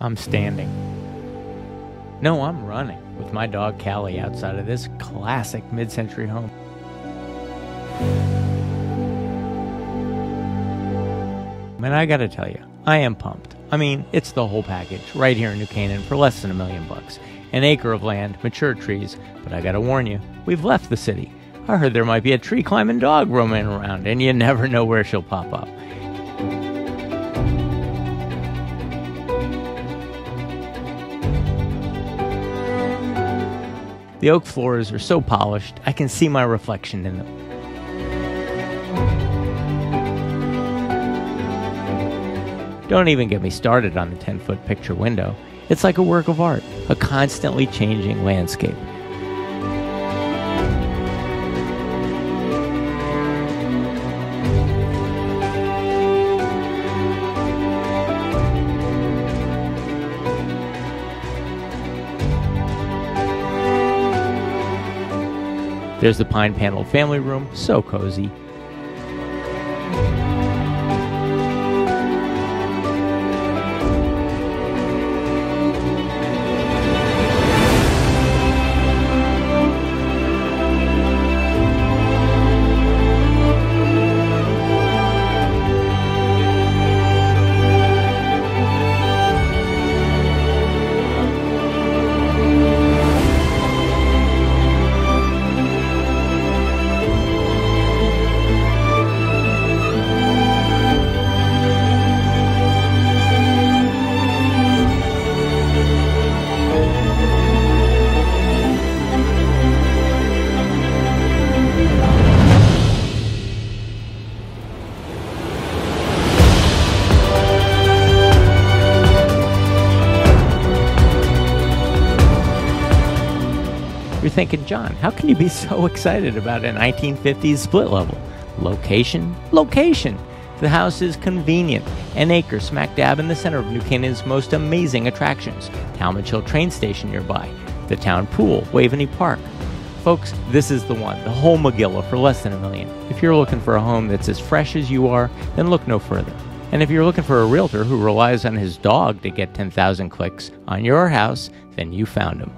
I'm standing. No, I'm running with my dog Callie outside of this classic mid century home. And I gotta tell you, I am pumped. I mean, it's the whole package right here in New Canaan for less than a million bucks. An acre of land, mature trees, but I gotta warn you, we've left the city. I heard there might be a tree climbing dog roaming around, and you never know where she'll pop up. The oak floors are so polished, I can see my reflection in them. Don't even get me started on the 10 foot picture window. It's like a work of art, a constantly changing landscape. There's the pine paneled family room, so cozy. You're thinking, John, how can you be so excited about a 1950s split level? Location? Location! The house is convenient, an acre smack dab in the center of New Canaan's most amazing attractions. Talmadge Hill train station nearby, the town pool, Waveny Park. Folks, this is the one, the whole Megillah for less than a million. If you're looking for a home that's as fresh as you are, then look no further. And if you're looking for a realtor who relies on his dog to get 10,000 clicks on your house, then you found him.